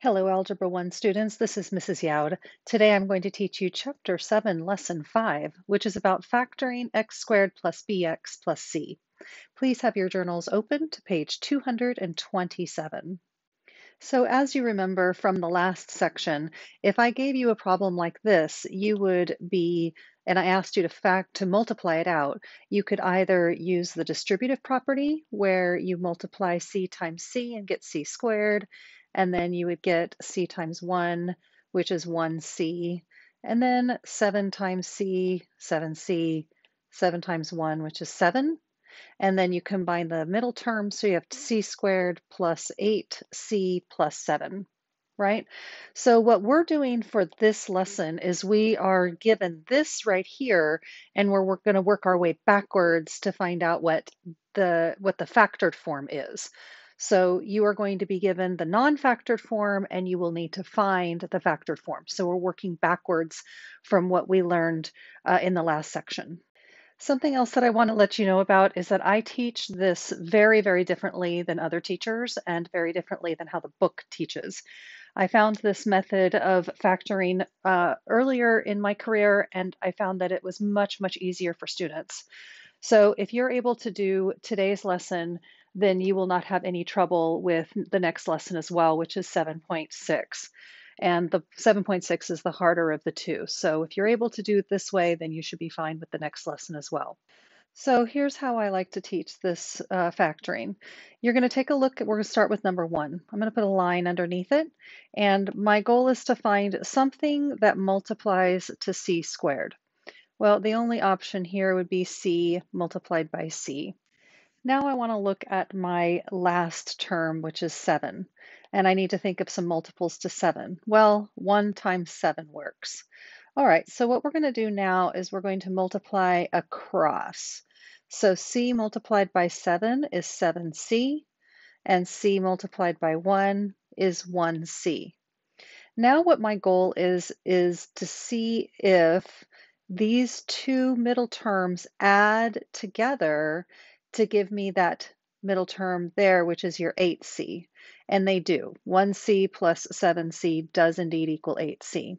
Hello, Algebra 1 students. This is Mrs. Youd. Today I'm going to teach you Chapter 7, Lesson 5, which is about factoring x squared plus bx plus c. Please have your journals open to page 227. So as you remember from the last section, if I gave you a problem like this, you would be, and I asked you to fact to multiply it out, you could either use the distributive property where you multiply c times c and get c squared, and then you would get c times 1, which is 1c, and then 7 times c, 7c, 7 times 1, which is 7. And then you combine the middle term, so you have c squared plus 8c plus 7, right? So what we're doing for this lesson is we are given this right here, and we're, we're going to work our way backwards to find out what the what the factored form is. So you are going to be given the non-factored form and you will need to find the factored form. So we're working backwards from what we learned uh, in the last section. Something else that I want to let you know about is that I teach this very, very differently than other teachers and very differently than how the book teaches. I found this method of factoring uh, earlier in my career and I found that it was much, much easier for students. So if you're able to do today's lesson then you will not have any trouble with the next lesson as well, which is 7.6. And the 7.6 is the harder of the two. So if you're able to do it this way, then you should be fine with the next lesson as well. So here's how I like to teach this uh, factoring. You're going to take a look, we're going to start with number one. I'm going to put a line underneath it, and my goal is to find something that multiplies to c squared. Well, the only option here would be c multiplied by c. Now I want to look at my last term, which is 7, and I need to think of some multiples to 7. Well, 1 times 7 works. All right, so what we're going to do now is we're going to multiply across. So c multiplied by 7 is 7c, and c multiplied by 1 is 1c. Now what my goal is, is to see if these two middle terms add together to give me that middle term there, which is your 8c. And they do. 1c plus 7c does indeed equal 8c.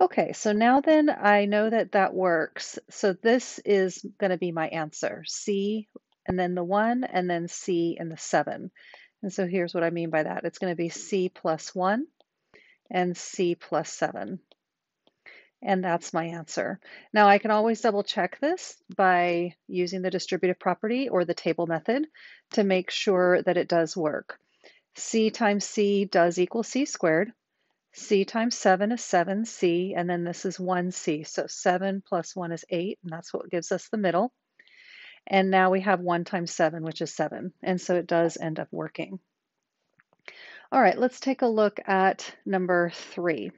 Okay, so now then I know that that works. So this is going to be my answer. C and then the 1 and then C and the 7. And so here's what I mean by that. It's going to be C plus 1 and C plus 7. And that's my answer. Now I can always double check this by using the distributive property or the table method to make sure that it does work. C times C does equal C squared. C times 7 is 7C, and then this is 1C. So 7 plus 1 is 8, and that's what gives us the middle. And now we have 1 times 7, which is 7. And so it does end up working. All right, let's take a look at number 3.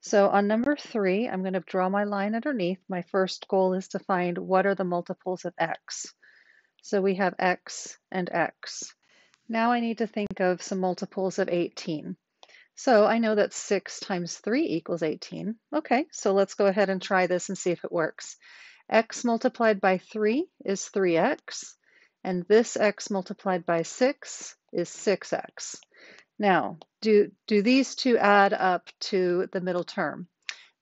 So on number three, I'm going to draw my line underneath. My first goal is to find what are the multiples of x. So we have x and x. Now I need to think of some multiples of 18. So I know that 6 times 3 equals 18. Okay, so let's go ahead and try this and see if it works. x multiplied by 3 is 3x, and this x multiplied by 6 is 6x. Now, do, do these two add up to the middle term?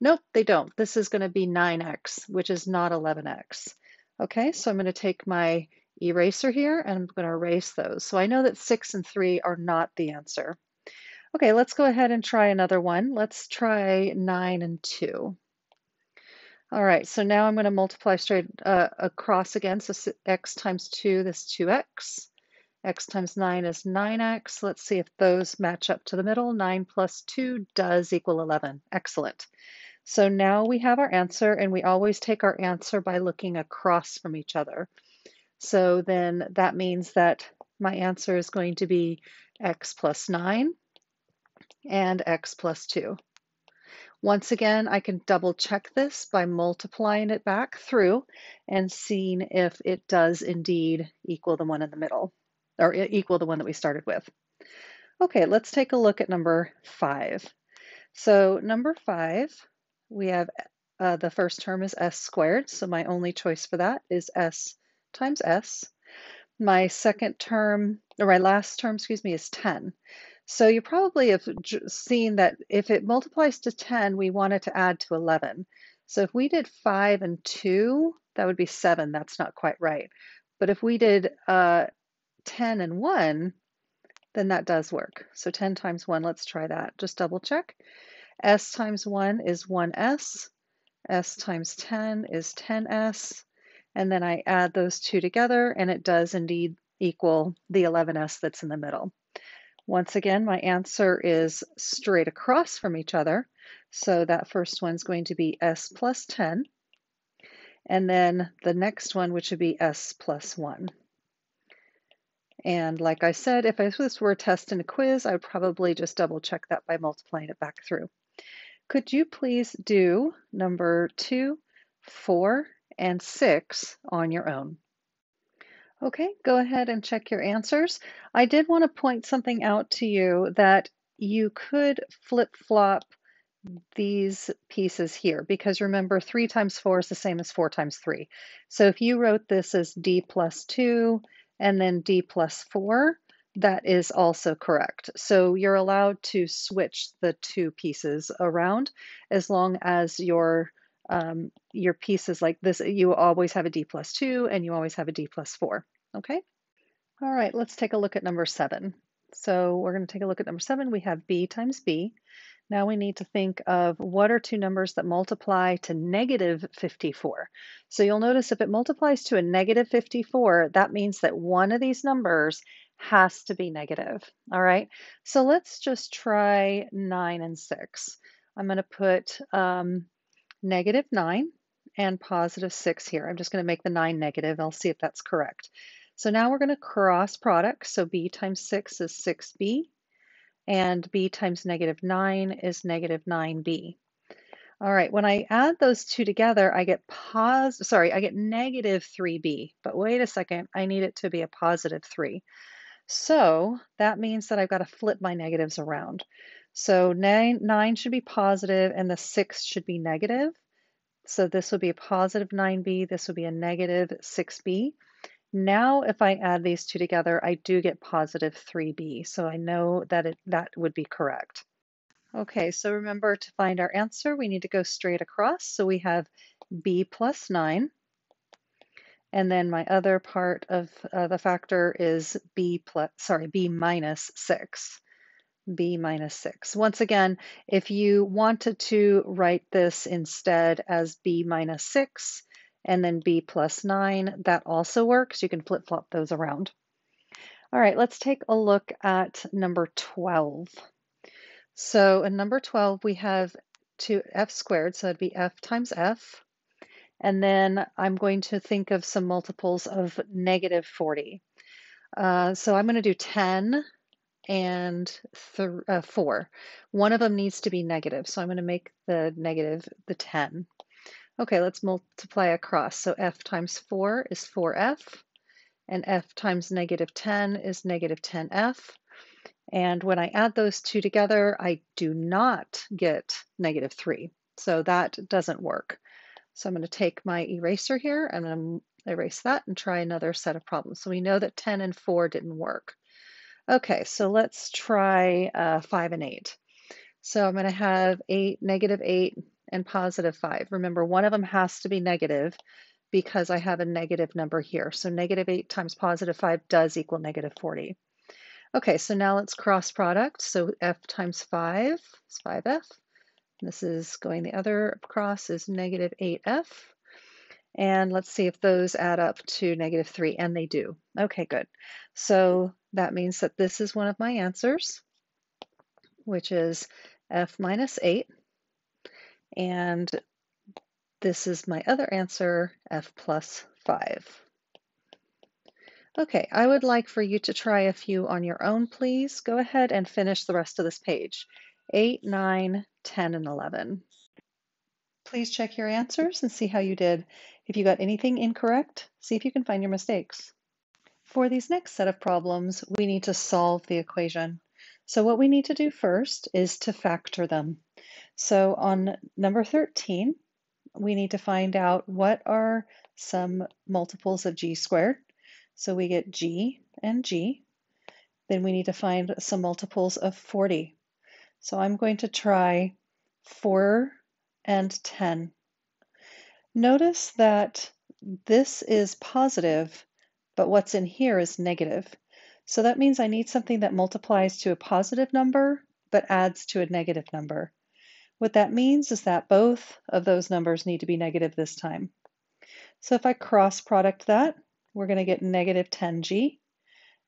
Nope, they don't. This is going to be 9x, which is not 11x. Okay, so I'm going to take my eraser here and I'm going to erase those. So I know that 6 and 3 are not the answer. Okay, let's go ahead and try another one. Let's try 9 and 2. All right, so now I'm going to multiply straight uh, across again. So x times 2, this 2x x times 9 is 9x. Let's see if those match up to the middle. 9 plus 2 does equal 11. Excellent. So now we have our answer, and we always take our answer by looking across from each other. So then that means that my answer is going to be x plus 9 and x plus 2. Once again, I can double check this by multiplying it back through and seeing if it does indeed equal the one in the middle or equal the one that we started with. Okay, let's take a look at number five. So number five, we have uh, the first term is s squared, so my only choice for that is s times s. My second term, or my last term, excuse me, is 10. So you probably have seen that if it multiplies to 10, we want it to add to 11. So if we did 5 and 2, that would be 7. That's not quite right. But if we did uh, 10 and 1, then that does work. So 10 times 1, let's try that. Just double check. S times 1 is 1S. S times 10 is 10S. And then I add those two together, and it does indeed equal the 11S that's in the middle. Once again, my answer is straight across from each other. So that first one's going to be S plus 10. And then the next one, which would be S plus 1. And like I said, if this were a test and a quiz, I would probably just double check that by multiplying it back through. Could you please do number two, four, and six on your own? Okay, go ahead and check your answers. I did want to point something out to you that you could flip-flop these pieces here because remember 3 times 4 is the same as 4 times 3. So if you wrote this as d plus 2 and then d plus 4, that is also correct. So you're allowed to switch the two pieces around as long as your um, your pieces like this, you always have a d plus 2 and you always have a d plus 4. Okay? All right, let's take a look at number 7. So we're going to take a look at number 7. We have b times b. Now we need to think of what are two numbers that multiply to negative 54. So you'll notice if it multiplies to a negative 54, that means that one of these numbers has to be negative. All right, so let's just try 9 and 6. I'm going to put um, negative 9 and positive 6 here. I'm just going to make the 9 negative. I'll see if that's correct. So now we're going to cross product. So b times 6 is 6b, and b times negative 9 is negative 9b. All right, when I add those two together, I get pos sorry, I get negative 3b. But wait a second, I need it to be a positive 3. So that means that I've got to flip my negatives around. So 9, 9 should be positive and the 6 should be negative. So this would be a positive 9b, this would be a negative 6b. Now if I add these two together, I do get positive 3b. So I know that it, that would be correct. Okay, so remember to find our answer, we need to go straight across. So we have b plus 9 and then my other part of uh, the factor is b plus, sorry, b minus 6. b minus 6. Once again, if you wanted to write this instead as b minus 6 and then b plus 9, that also works. You can flip-flop those around. All right, let's take a look at number 12. So in number 12, we have 2f squared, so it'd be f times f and then I'm going to think of some multiples of negative 40. Uh, so I'm going to do 10 and uh, 4. One of them needs to be negative, so I'm going to make the negative the 10. Okay, let's multiply across. So f times 4 is 4f, and f times negative 10 is negative 10f. And when I add those two together, I do not get negative 3. So that doesn't work. So I'm going to take my eraser here, and I'm going to erase that and try another set of problems. So we know that 10 and 4 didn't work. Okay, so let's try uh, 5 and 8. So I'm going to have 8, negative 8, and positive 5. Remember, one of them has to be negative because I have a negative number here. So negative 8 times positive 5 does equal negative 40. Okay, so now let's cross product. So f times 5 is 5f this is going the other across is negative 8f. And let's see if those add up to negative 3, and they do. Okay, good. So that means that this is one of my answers, which is f minus 8. And this is my other answer, f plus 5. Okay, I would like for you to try a few on your own, please. Go ahead and finish the rest of this page. 8, 9, 10, and 11. Please check your answers and see how you did. If you got anything incorrect, see if you can find your mistakes. For these next set of problems, we need to solve the equation. So what we need to do first is to factor them. So on number 13, we need to find out what are some multiples of g squared. So we get g and g. then we need to find some multiples of 40. So I'm going to try 4 and 10. Notice that this is positive, but what's in here is negative. So that means I need something that multiplies to a positive number, but adds to a negative number. What that means is that both of those numbers need to be negative this time. So if I cross product that, we're going to get negative 10g,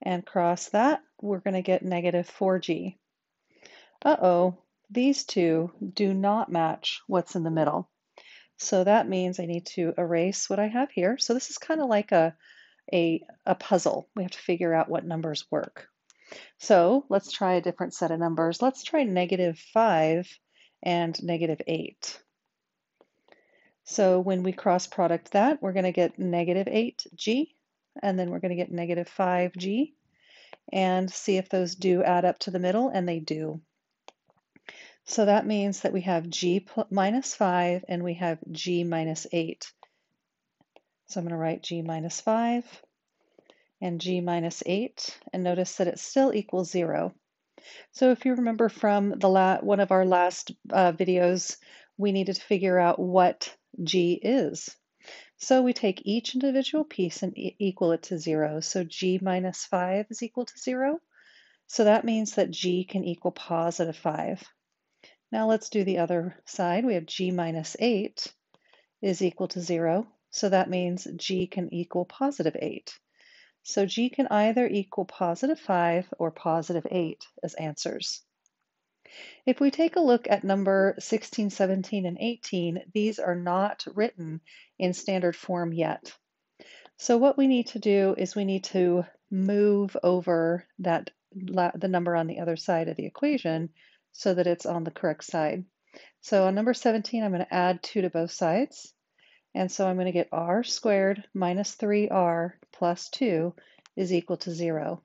and cross that, we're going to get negative 4g. Uh-oh, these two do not match what's in the middle. So that means I need to erase what I have here. So this is kind of like a, a, a puzzle. We have to figure out what numbers work. So let's try a different set of numbers. Let's try negative 5 and negative 8. So when we cross product that, we're going to get negative 8g, and then we're going to get negative 5g, and see if those do add up to the middle, and they do. So that means that we have g minus 5 and we have g minus 8. So I'm going to write g minus 5 and g minus 8, and notice that it still equals 0. So if you remember from the one of our last uh, videos, we needed to figure out what g is. So we take each individual piece and e equal it to 0. So g minus 5 is equal to 0. So that means that g can equal positive 5. Now let's do the other side. We have g minus 8 is equal to 0. So that means g can equal positive 8. So g can either equal positive 5 or positive 8 as answers. If we take a look at number 16, 17, and 18, these are not written in standard form yet. So what we need to do is we need to move over that the number on the other side of the equation so that it's on the correct side. So on number 17, I'm going to add 2 to both sides. And so I'm going to get r squared minus 3r plus 2 is equal to 0.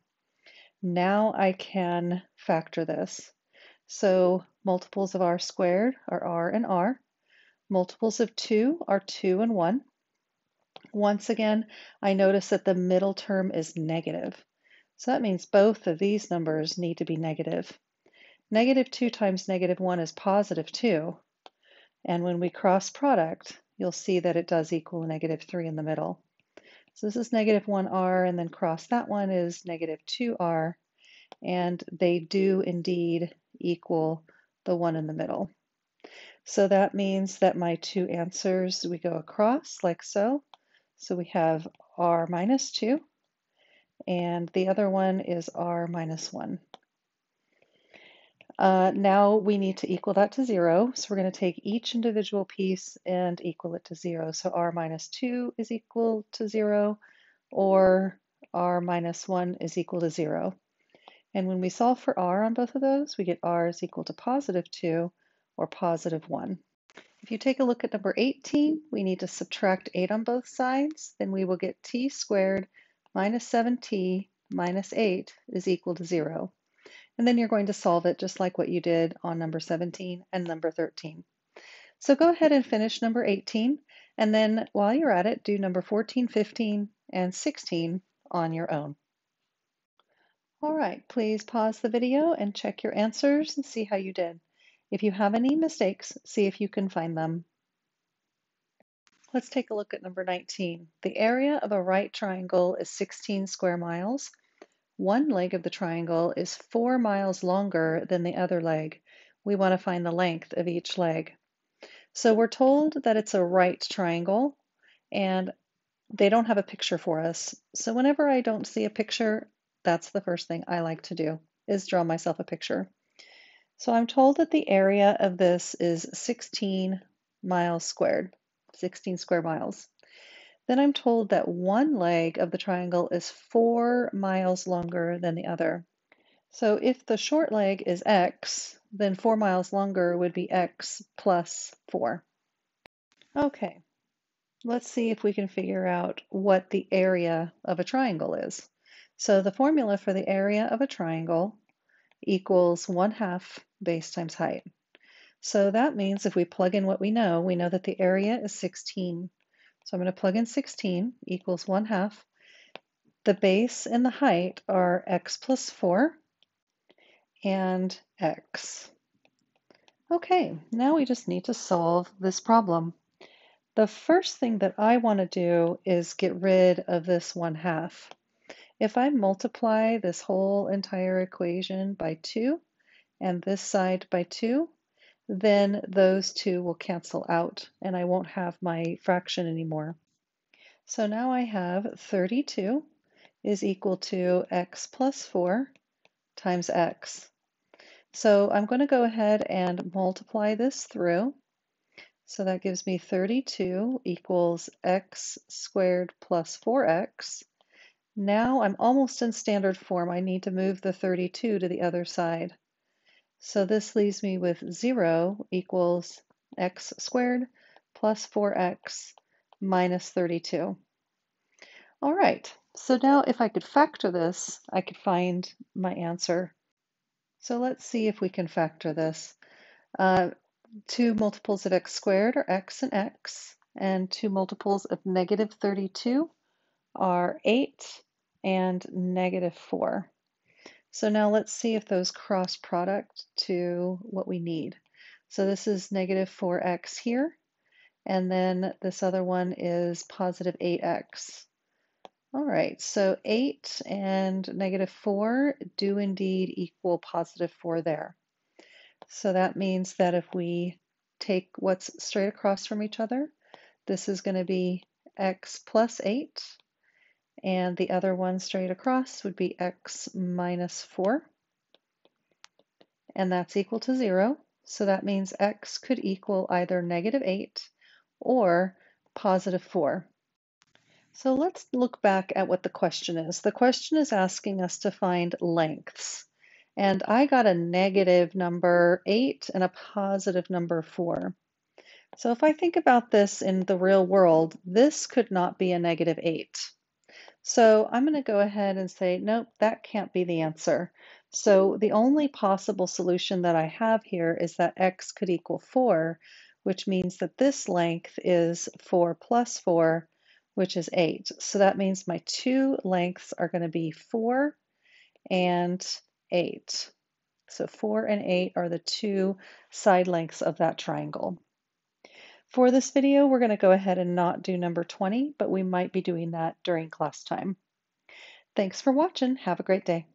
Now I can factor this. So multiples of r squared are r and r. Multiples of 2 are 2 and 1. Once again, I notice that the middle term is negative. So that means both of these numbers need to be negative. Negative 2 times negative 1 is positive 2. And when we cross product, you'll see that it does equal negative 3 in the middle. So this is negative 1r, and then cross that one is negative 2r, and they do indeed equal the one in the middle. So that means that my two answers, we go across like so. So we have r minus 2, and the other one is r minus 1. Uh, now we need to equal that to zero. So we're going to take each individual piece and equal it to zero. So r minus 2 is equal to zero, or r minus 1 is equal to zero. And when we solve for r on both of those, we get r is equal to positive 2 or positive 1. If you take a look at number 18, we need to subtract 8 on both sides. Then we will get t squared minus 7t minus 8 is equal to 0. And then you're going to solve it just like what you did on number 17 and number 13. So go ahead and finish number 18, and then while you're at it, do number 14, 15, and 16 on your own. All right, please pause the video and check your answers and see how you did. If you have any mistakes, see if you can find them. Let's take a look at number 19. The area of a right triangle is 16 square miles. One leg of the triangle is four miles longer than the other leg. We want to find the length of each leg. So we're told that it's a right triangle and they don't have a picture for us. So whenever I don't see a picture, that's the first thing I like to do is draw myself a picture. So I'm told that the area of this is 16 miles squared, 16 square miles. Then I'm told that one leg of the triangle is four miles longer than the other. So if the short leg is x, then four miles longer would be x plus four. Okay, let's see if we can figure out what the area of a triangle is. So the formula for the area of a triangle equals 1 half base times height. So that means if we plug in what we know, we know that the area is 16 so I'm going to plug in 16 equals 1 half. The base and the height are x plus 4 and x. Okay, now we just need to solve this problem. The first thing that I want to do is get rid of this 1 half. If I multiply this whole entire equation by 2 and this side by 2, then those two will cancel out and I won't have my fraction anymore. So now I have 32 is equal to x plus 4 times x. So I'm going to go ahead and multiply this through. So that gives me 32 equals x squared plus 4x. Now I'm almost in standard form. I need to move the 32 to the other side. So this leaves me with 0 equals x squared plus 4x minus 32. All right, so now if I could factor this, I could find my answer. So let's see if we can factor this. Uh, two multiples of x squared are x and x, and two multiples of negative 32 are 8 and negative 4. So now let's see if those cross product to what we need. So this is negative 4x here, and then this other one is positive 8x. All right, so 8 and negative 4 do indeed equal positive 4 there. So that means that if we take what's straight across from each other, this is going to be x plus 8 and the other one straight across would be x minus 4. And that's equal to 0. So that means x could equal either negative 8 or positive 4. So let's look back at what the question is. The question is asking us to find lengths. And I got a negative number 8 and a positive number 4. So if I think about this in the real world, this could not be a negative 8. So I'm going to go ahead and say, nope, that can't be the answer. So the only possible solution that I have here is that x could equal 4, which means that this length is 4 plus 4, which is 8. So that means my two lengths are going to be 4 and 8. So 4 and 8 are the two side lengths of that triangle. For this video, we're going to go ahead and not do number 20, but we might be doing that during class time. Thanks for watching. Have a great day.